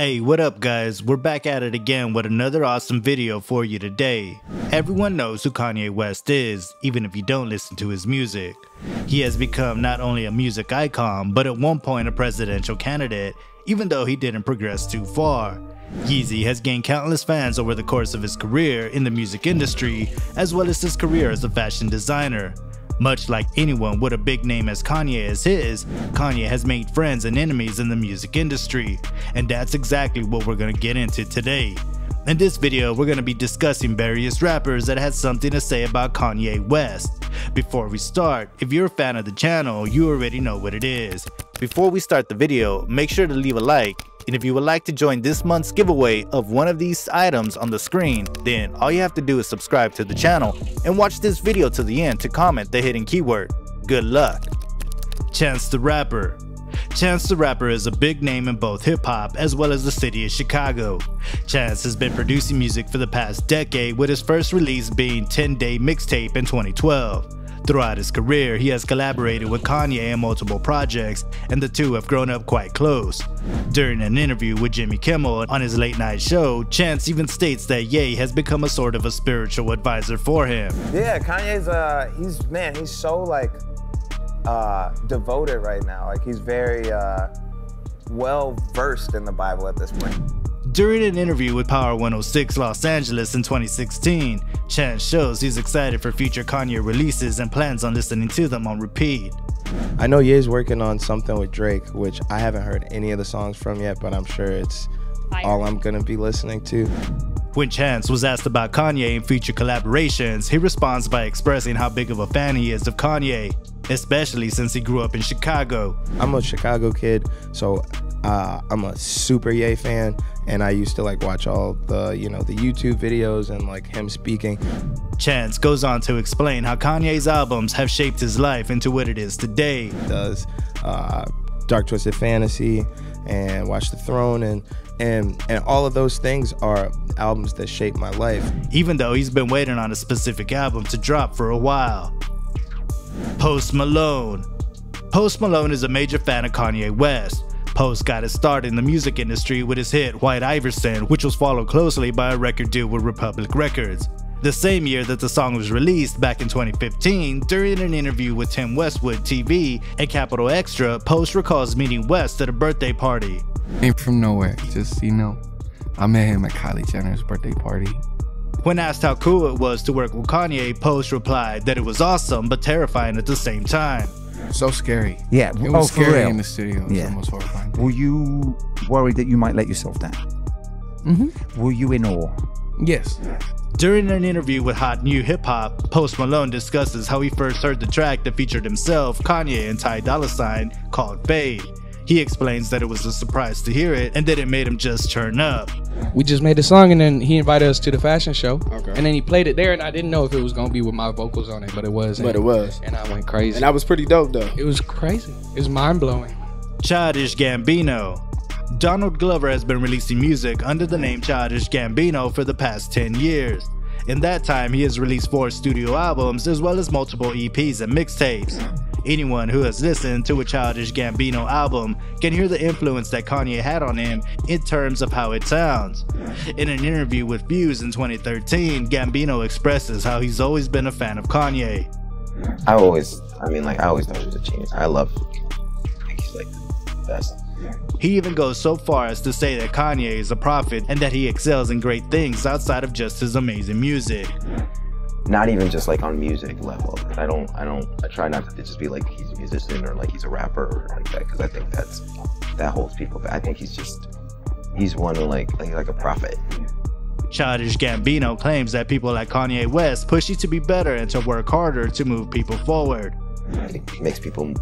Hey, what up guys? We're back at it again with another awesome video for you today. Everyone knows who Kanye West is, even if you don't listen to his music. He has become not only a music icon, but at one point a presidential candidate, even though he didn't progress too far. Yeezy has gained countless fans over the course of his career in the music industry, as well as his career as a fashion designer. Much like anyone with a big name as Kanye as his, Kanye has made friends and enemies in the music industry, and that's exactly what we're gonna get into today. In this video, we're gonna be discussing various rappers that had something to say about Kanye West. Before we start, if you're a fan of the channel, you already know what it is. Before we start the video, make sure to leave a like and if you would like to join this month's giveaway of one of these items on the screen, then all you have to do is subscribe to the channel and watch this video to the end to comment the hidden keyword. Good luck. Chance the Rapper Chance the Rapper is a big name in both hip hop as well as the city of Chicago. Chance has been producing music for the past decade with his first release being 10 Day Mixtape in 2012. Throughout his career, he has collaborated with Kanye in multiple projects, and the two have grown up quite close. During an interview with Jimmy Kimmel on his late night show, Chance even states that Ye has become a sort of a spiritual advisor for him. Yeah, Kanye's uh he's man, he's so like uh devoted right now. Like he's very uh well versed in the Bible at this point. During an interview with Power 106 Los Angeles in 2016, Chance shows he's excited for future Kanye releases and plans on listening to them on repeat. I know Ye's working on something with Drake, which I haven't heard any of the songs from yet, but I'm sure it's Fire. all I'm gonna be listening to. When Chance was asked about Kanye and future collaborations, he responds by expressing how big of a fan he is of Kanye, especially since he grew up in Chicago. I'm a Chicago kid, so uh, I'm a super Ye fan, and I used to like watch all the you know the YouTube videos and like him speaking. Chance goes on to explain how Kanye's albums have shaped his life into what it is today. He does uh, Dark Twisted Fantasy and Watch the Throne and and and all of those things are albums that shaped my life. Even though he's been waiting on a specific album to drop for a while. Post Malone. Post Malone is a major fan of Kanye West Post got his start in the music industry with his hit White Iverson, which was followed closely by a record deal with Republic Records. The same year that the song was released back in 2015, during an interview with Tim Westwood TV and Capital Extra, Post recalls meeting West at a birthday party. Came from nowhere, just you know, I met him at Kylie Jenner's birthday party. When asked how cool it was to work with Kanye, Post replied that it was awesome but terrifying at the same time. So scary. Yeah. It was oh, scary in the studio. It yeah. almost horrifying. Were you worried that you might let yourself down? Mm-hmm. Were you in awe? Yes. During an interview with Hot New Hip Hop, Post Malone discusses how he first heard the track that featured himself, Kanye, and Ty Dolla Sign called Fade. He explains that it was a surprise to hear it and that it made him just turn up. We just made the song and then he invited us to the fashion show. Okay. And then he played it there and I didn't know if it was gonna be with my vocals on it, but it was. But and, it was. And I went crazy. And that was pretty dope though. It was crazy. It was mind blowing. Childish Gambino. Donald Glover has been releasing music under the name Childish Gambino for the past 10 years. In that time, he has released four studio albums as well as multiple EPs and mixtapes. Anyone who has listened to a Childish Gambino album can hear the influence that Kanye had on him in terms of how it sounds. In an interview with Fuse in 2013, Gambino expresses how he's always been a fan of Kanye. I always, I mean, like, I always thought he was a genius. I love, I think he's like the best. He even goes so far as to say that Kanye is a prophet and that he excels in great things outside of just his amazing music not even just like on music level. I don't, I don't, I try not to just be like he's a musician or like he's a rapper or like that because I think that's that holds people back. I think he's just he's one of like he's like a prophet. Childish Gambino claims that people like Kanye West push you to be better and to work harder to move people forward. I think it makes people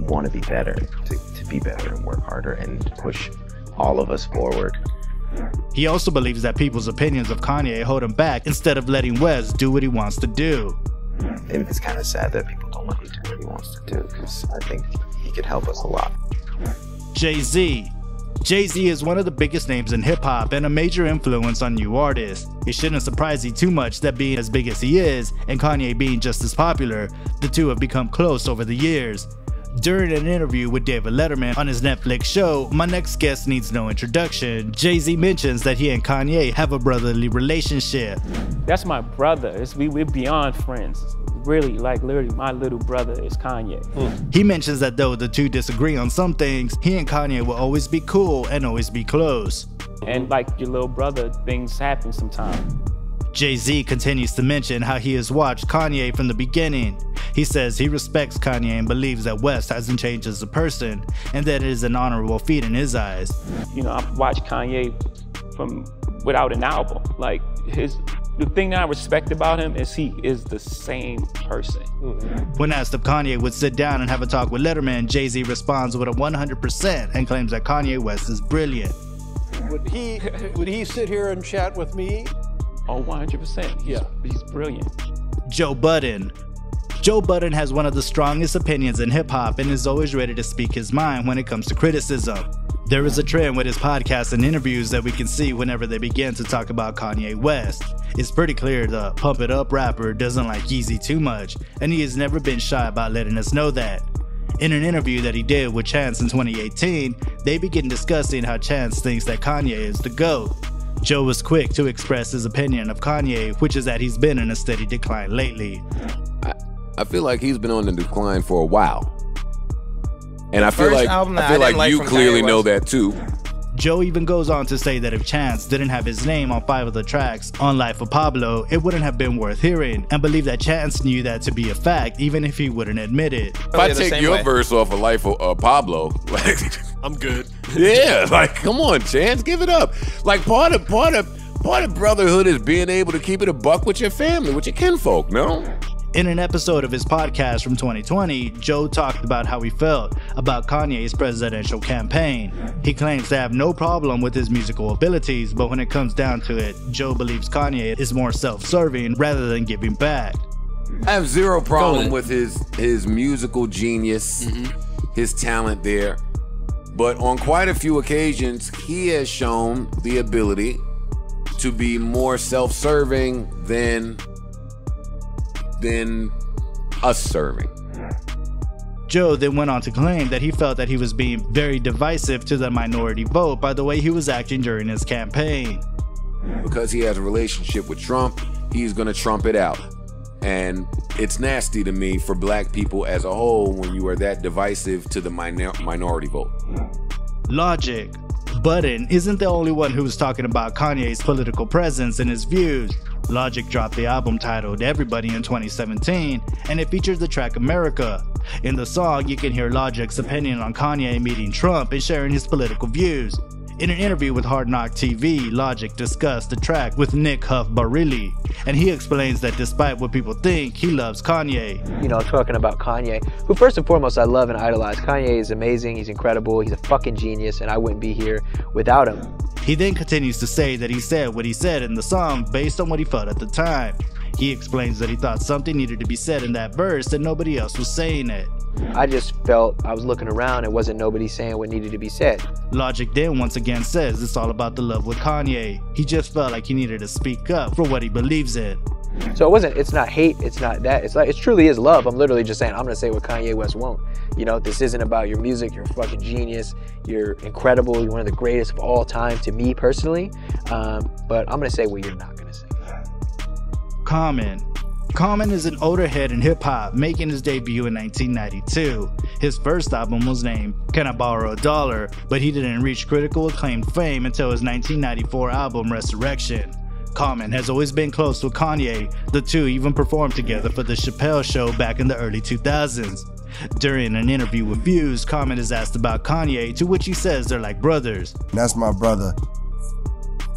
want to be better, to be better and work harder and push all of us forward. He also believes that people's opinions of Kanye hold him back instead of letting West do what he wants to do. It's kind of sad that people don't let him do what he wants to do because I think he could help us a lot. Jay Z. Jay Z is one of the biggest names in hip hop and a major influence on new artists. It shouldn't surprise you too much that being as big as he is, and Kanye being just as popular, the two have become close over the years. During an interview with David Letterman on his Netflix show, My Next Guest Needs No Introduction, Jay Z mentions that he and Kanye have a brotherly relationship. That's my brother. It's, we, we're beyond friends. Really, like literally, my little brother is Kanye. He mentions that though the two disagree on some things, he and Kanye will always be cool and always be close. And like your little brother, things happen sometimes. Jay Z continues to mention how he has watched Kanye from the beginning. He says he respects Kanye and believes that West hasn't changed as a person and that it is an honorable feat in his eyes. You know, I've watched Kanye from without an album. Like his the thing that I respect about him is he is the same person. When asked if Kanye would sit down and have a talk with Letterman, Jay Z responds with a 100% and claims that Kanye West is brilliant. Would he would he sit here and chat with me? Oh, 100%. He's, Yeah. he's brilliant. Joe Budden. Joe Budden has one of the strongest opinions in hip hop and is always ready to speak his mind when it comes to criticism. There is a trend with his podcasts and interviews that we can see whenever they begin to talk about Kanye West. It's pretty clear the pump it up rapper doesn't like Yeezy too much, and he has never been shy about letting us know that. In an interview that he did with Chance in 2018, they begin discussing how Chance thinks that Kanye is the GOAT. Joe was quick to express his opinion of Kanye, which is that he's been in a steady decline lately. I feel like he's been on the decline for a while. And I feel like album that I I feel didn't like like you clearly know that too. Joe even goes on to say that if Chance didn't have his name on five of the tracks on Life of Pablo, it wouldn't have been worth hearing, and believe that Chance knew that to be a fact, even if he wouldn't admit it. If I take your way. verse off of Life of uh, Pablo, like I'm good. yeah, like come on, Chance, give it up. Like part of part of part of brotherhood is being able to keep it a buck with your family, with your kinfolk. No, In an episode of his podcast from 2020, Joe talked about how he felt about Kanye's presidential campaign. He claims to have no problem with his musical abilities, but when it comes down to it, Joe believes Kanye is more self serving rather than giving back. I have zero problem with his his musical genius, mm-hmm. his talent there. But on quite a few occasions, he has shown the ability to be more self-serving than than us serving. Joe then went on to claim that he felt that he was being very divisive to the minority vote by the way he was acting during his campaign. Because he has a relationship with Trump, he's gonna trump it out. And it's nasty to me for black people as a whole when you are that divisive to the minor- minority vote. Logic. Budden isn't the only one who was talking about Kanye's political presence and his views. Logic dropped the album titled Everybody in 2017, and it features the track America. In the song, you can hear Logic's opinion on Kanye meeting Trump and sharing his political views. In an interview with Hard Knock TV, Logic discussed the track with Nick Huff Barili, and he explains that despite what people think, he loves Kanye. you know, talking about Kanye, who first and foremost I love and idolize. Kanye is amazing, he's incredible, he's a fucking genius, and I wouldn't be here without him. He then continues to say that he said what he said in the song based on what he felt at the time. He explains that he thought something needed to be said in that verse and nobody else was saying it. I just felt I was looking around and wasn't nobody saying what needed to be said. Logic then once again says it's all about the love with Kanye. He just felt like he needed to speak up for what he believes in. So it wasn't. It's not hate. It's not that. It's like it truly is love. I'm literally just saying I'm gonna say what Kanye West won't. You know, this isn't about your music. You're a fucking genius. You're incredible. You're one of the greatest of all time to me personally. Um, but I'm gonna say what you're not gonna say. Common. Common is an older head in hip hop, making his debut in 1992. His first album was named Can I Borrow a Dollar, but he didn't reach critical acclaim fame until his 1994 album Resurrection. Common has always been close with Kanye, the two even performed together for The Chappelle Show back in the early 2000s. During an interview with Views, Common is asked about Kanye, to which he says they're like brothers. That's my brother.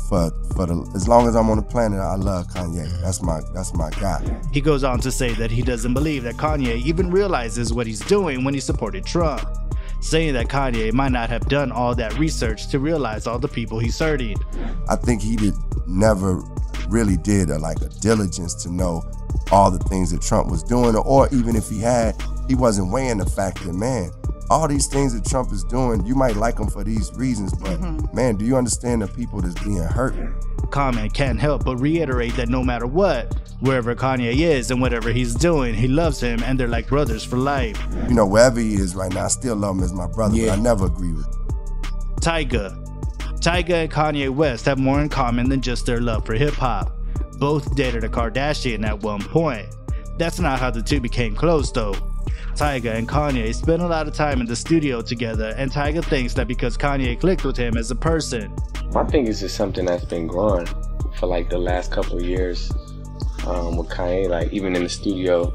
For for the as long as I'm on the planet, I love Kanye. That's my that's my guy. He goes on to say that he doesn't believe that Kanye even realizes what he's doing when he supported Trump, saying that Kanye might not have done all that research to realize all the people he's hurting. I think he did never really did a, like a diligence to know all the things that Trump was doing, or even if he had, he wasn't weighing the fact that man, all these things that Trump is doing, you might like him for these reasons, but mm-hmm. man, do you understand the people that's being hurt? Common can't help but reiterate that no matter what, wherever Kanye is and whatever he's doing, he loves him and they're like brothers for life. You know, wherever he is right now, I still love him as my brother, Yeah. but I never agree with him. Tyga. Tyga and Kanye West have more in common than just their love for hip hop. Both dated a Kardashian at one point. That's not how the two became close though. Tyga and Kanye spent a lot of time in the studio together, and Tyga thinks that because Kanye clicked with him as a person. I think it's just something that's been growing for like the last couple of years um, with Kanye. Like even in the studio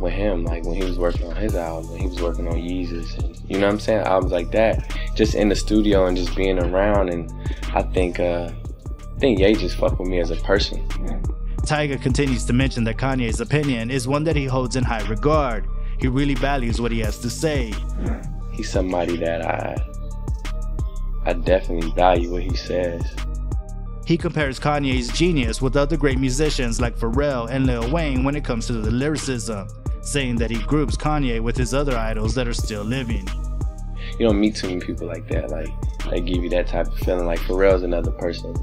with him, like when he was working on his album, he was working on Yeezus, and you know what I'm saying, albums like that. Just in the studio and just being around, and I think uh, I think Ye just fuck with me as a person. Tyga continues to mention that Kanye's opinion is one that he holds in high regard. He really values what he has to say. He's somebody that I I definitely value what he says. He compares Kanye's genius with other great musicians like Pharrell and Lil Wayne when it comes to the lyricism, saying that he groups Kanye with his other idols that are still living. You don't meet too many people like that. Like they give you that type of feeling. Like Pharrell's another person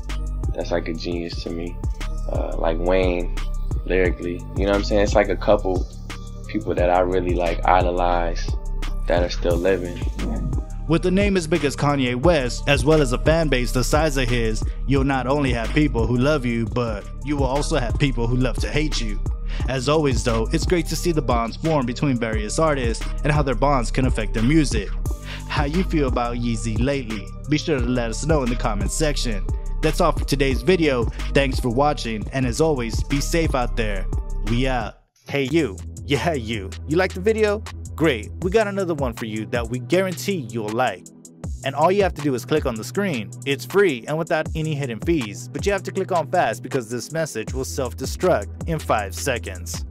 that's like a genius to me. Uh, like Wayne, lyrically, you know what I'm saying? It's like a couple people that I really like idolize that are still living. With a name as big as Kanye West, as well as a fan base the size of his, you'll not only have people who love you, but you will also have people who love to hate you. As always, though, it's great to see the bonds form between various artists and how their bonds can affect their music. How you feel about Yeezy lately? Be sure to let us know in the comments section. That's all for today's video. Thanks for watching, and as always, be safe out there. We out. Hey you, yeah you, you like the video? Great, we got another one for you that we guarantee you'll like. And all you have to do is click on the screen. It's free and without any hidden fees, but you have to click on fast because this message will self-destruct in 5 seconds.